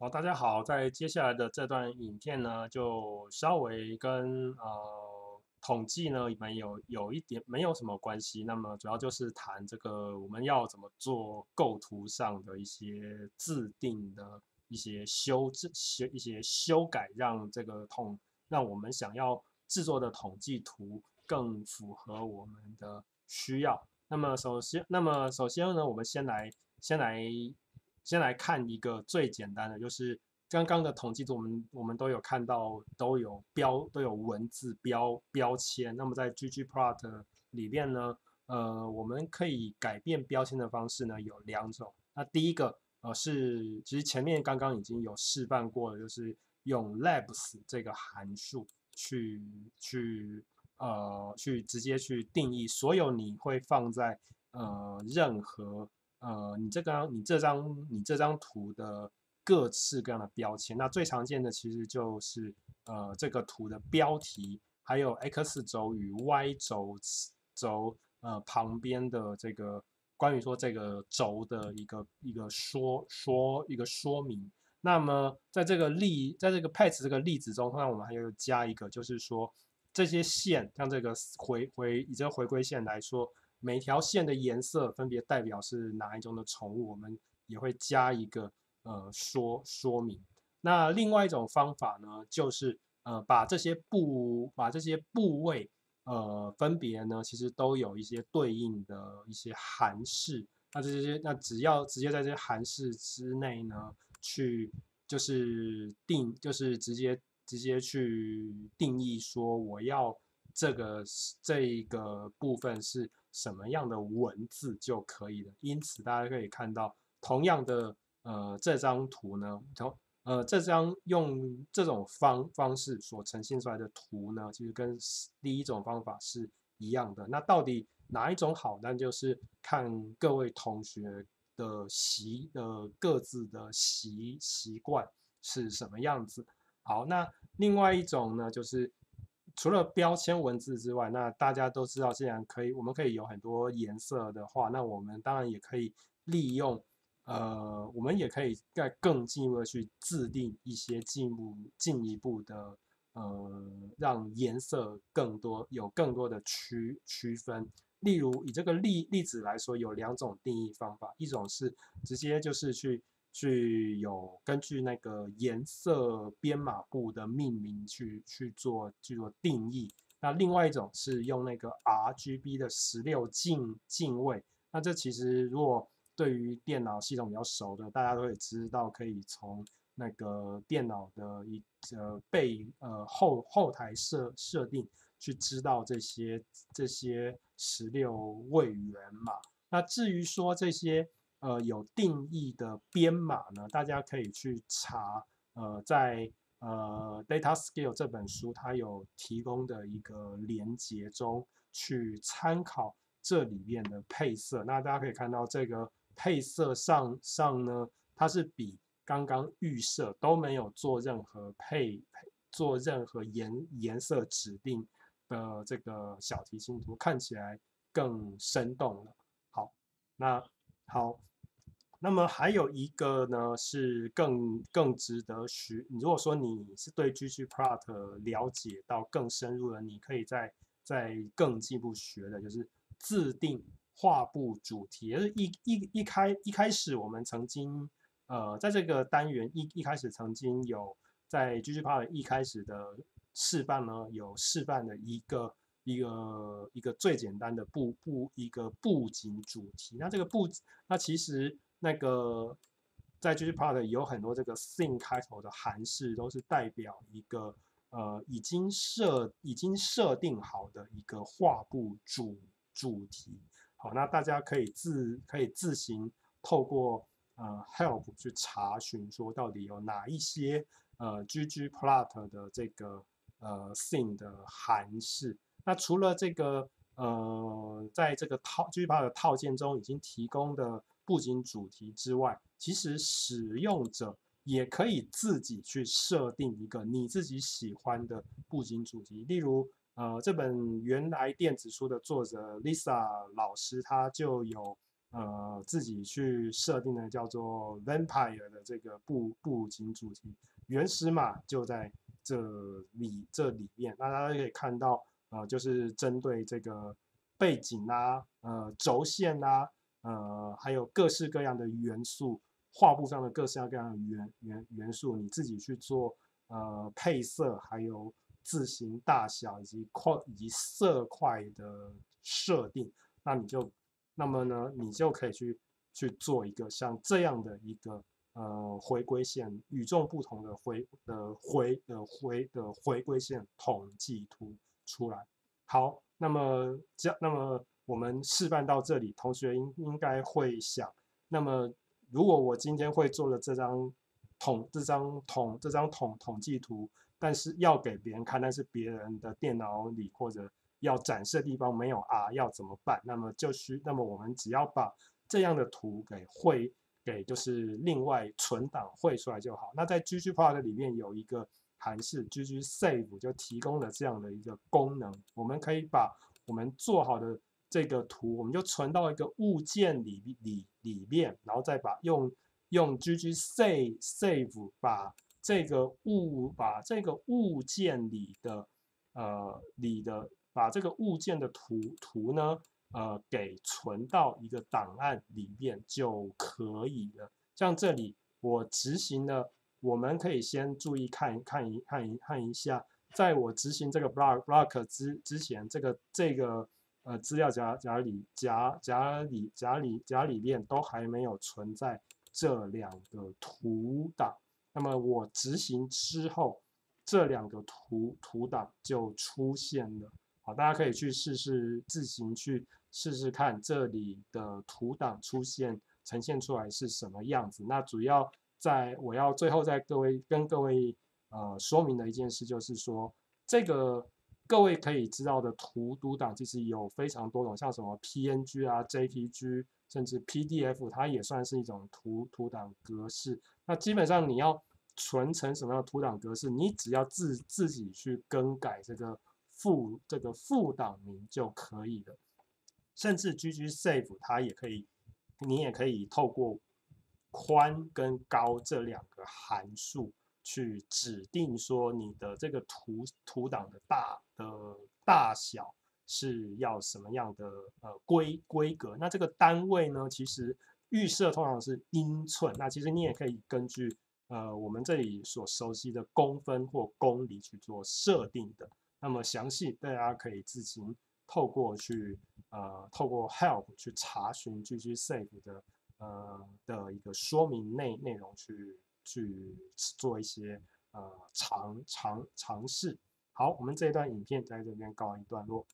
好，大家好，在接下来的这段影片呢，就稍微跟呃统计呢没有有一点没有什么关系。那么主要就是谈这个我们要怎么做构图上的一些自定的一些修制、修一些修改，让这个统让我们想要制作的统计图更符合我们的需要。那么首先，那么首先呢，我们先来先来。先来看一个最简单的，就是刚刚的统计图，我们我们都有看到都有标都有文字标标签。那么在 ggplot 里面呢，呃，我们可以改变标签的方式呢有两种。那第一个呃是其实前面刚刚已经有示范过了，就是用 labs 这个函数去去呃去直接去定义所有你会放在呃任何。呃，你这个你这张你这张图的各式各样的标签，那最常见的其实就是呃这个图的标题，还有 x 轴与 y 轴轴呃旁边的这个关于说这个轴的一个一个说说一个说明。那么在这个例在这个 patch 这个例子中，那我们还要加一个，就是说这些线，像这个回回以这个回归线来说。每条线的颜色分别代表是哪一种的宠物，我们也会加一个呃说说明。那另外一种方法呢，就是呃把这些部把这些部位呃分别呢，其实都有一些对应的一些函式。那这些那只要直接在这些函式之内呢，去就是定就是直接直接去定义说我要这个这一个部分是。什么样的文字就可以了。因此，大家可以看到，同样的呃这张图呢，同呃这张用这种方方式所呈现出来的图呢，其实跟第一种方法是一样的。那到底哪一种好？那就是看各位同学的习呃各自的习习惯是什么样子。好，那另外一种呢，就是。除了标签文字之外，那大家都知道，既然可以，我们可以有很多颜色的话，那我们当然也可以利用，呃，我们也可以再更进一步的去制定一些进步进一步的，呃，让颜色更多有更多的区区分。例如以这个例例子来说，有两种定义方法，一种是直接就是去。去有根据那个颜色编码部的命名去去做去做定义，那另外一种是用那个 RGB 的十六进进位，那这其实如果对于电脑系统比较熟的，大家都会知道，可以从那个电脑的一呃背呃后后台设设定去知道这些这些十六位元码。那至于说这些。呃，有定义的编码呢，大家可以去查。呃，在呃《Data Scale》这本书，它有提供的一个连接中去参考这里面的配色。那大家可以看到，这个配色上上呢，它是比刚刚预设都没有做任何配配做任何颜颜色指定的这个小提琴图看起来更生动了。好，那好。那么还有一个呢，是更更值得学。如果说你是对 ggplot 了解到更深入的，你可以在在更进一步学的，就是自定画布主题。而一一一开一开始，我们曾经呃在这个单元一一开始曾经有在 ggplot 一开始的示范呢，有示范的一个一个一个最简单的布布一个布景主题。那这个布那其实。那个在 ggplot 有很多这个 thing 开头的函式，都是代表一个呃已经设已经设定好的一个画布主主题。好，那大家可以自可以自行透过呃 help 去查询，说到底有哪一些呃 ggplot 的这个呃 thing 的函式。那除了这个呃在这个套 ggplot 套件中已经提供的。布景主题之外，其实使用者也可以自己去设定一个你自己喜欢的布景主题。例如，呃，这本原来电子书的作者 Lisa 老师，他就有呃自己去设定的叫做 Vampire 的这个布布景主题，原始码就在这里这里面。那大家可以看到，呃，就是针对这个背景啊，呃，轴线啊，呃，还有各式各样的元素，画布上的各式各样的元元元素，你自己去做呃配色，还有字形大小以及块以及色块的设定，那你就。那么呢，你就可以去去做一个像这样的一个呃回归线，与众不同的回的回的回的回归线统计图出来。好，那么这那么我们示范到这里，同学应应该会想，那么如果我今天会做了这张统这张统这张统统计图，但是要给别人看，但是别人的电脑里或者要展示的地方没有啊，要怎么办？那么就需，那么我们只要把这样的图给绘给，就是另外存档汇出来就好。那在 ggplot 里面有一个函式 ggsave 就提供了这样的一个功能，我们可以把我们做好的这个图，我们就存到一个物件里里里面，然后再把用用 ggsave 把这个物把这个物件里的呃里的。把这个物件的图图呢，呃，给存到一个档案里面就可以了。像这里我执行了，我们可以先注意看看一看一看一下，在我执行这个 block block 之之前，这个这个呃资料夹夹里夹夹里夹里夹里面都还没有存在这两个图档。那么我执行之后，这两个图图档就出现了。好，大家可以去试试，自行去试试看这里的图档出现呈现出来是什么样子。那主要在我要最后在各位跟各位呃说明的一件事就是说，这个各位可以知道的图读档其实有非常多种，像什么 PNG 啊、JPG，甚至 PDF，它也算是一种图图档格式。那基本上你要存成什么样的图档格式，你只要自自己去更改这个。副这个副档名就可以了，甚至 ggSave 它也可以，你也可以透过宽跟高这两个函数去指定说你的这个图图档的大的大小是要什么样的呃规规格。那这个单位呢，其实预设通常是英寸，那其实你也可以根据呃我们这里所熟悉的公分或公里去做设定的。那么详细，大家可以自行透过去呃，透过 help 去查询 ggSave 的呃的一个说明内内容去去做一些呃尝尝尝试。好，我们这一段影片在这边告一段落。